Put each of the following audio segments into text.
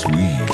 sweet.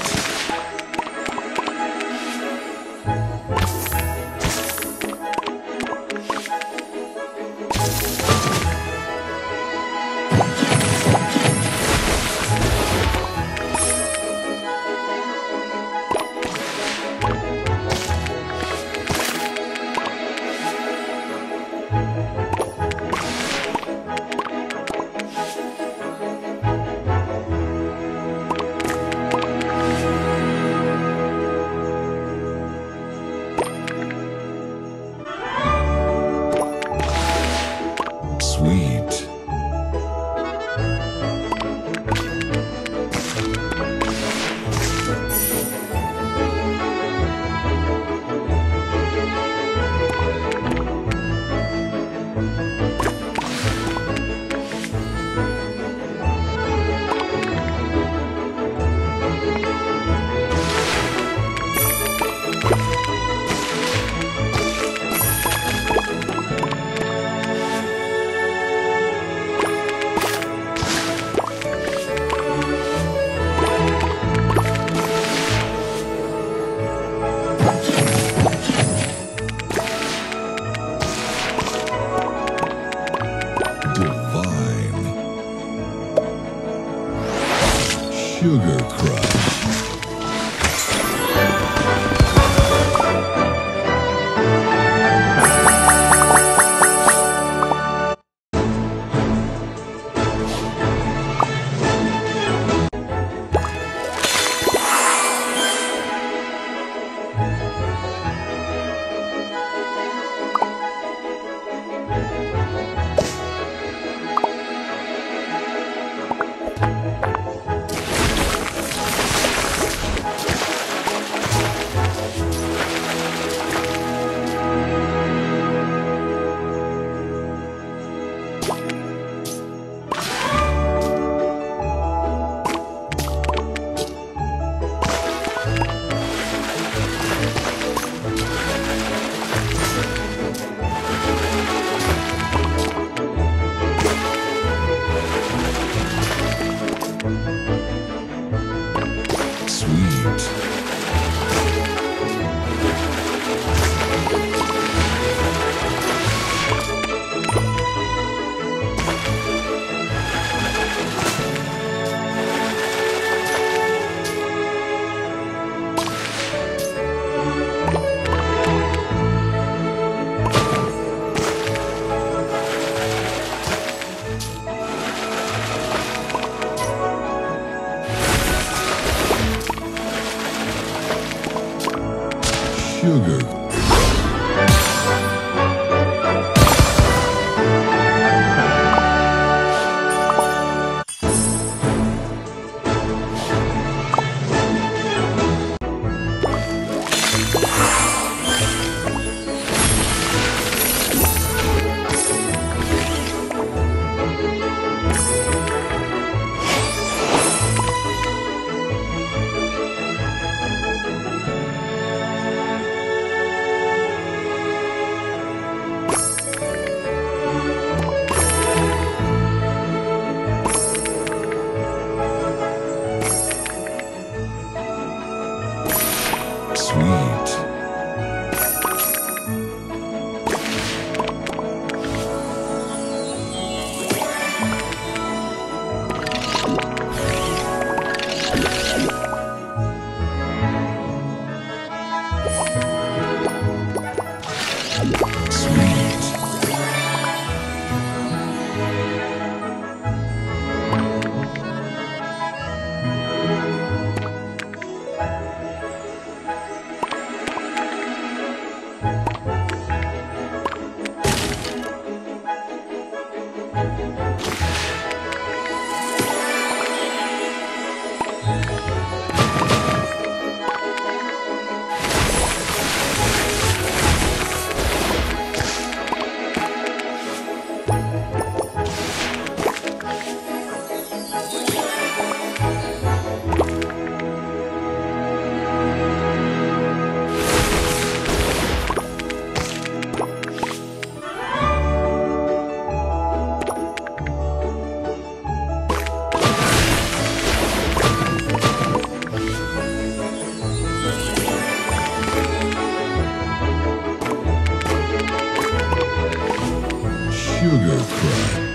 sugar. Sugar Crush.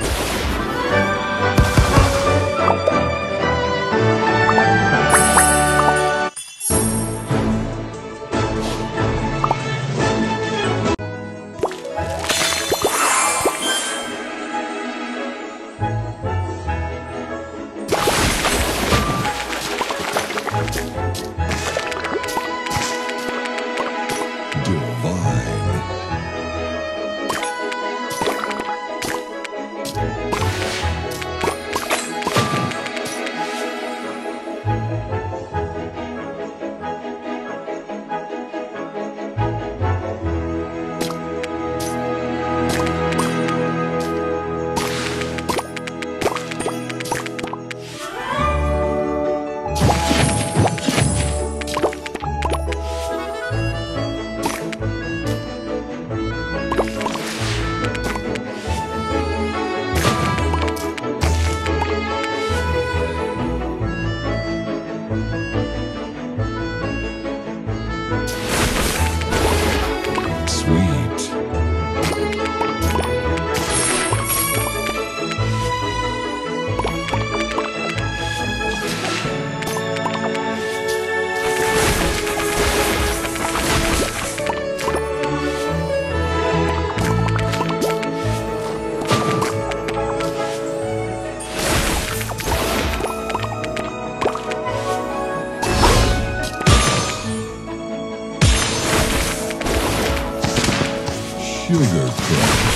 Sweet. Sugar Crush.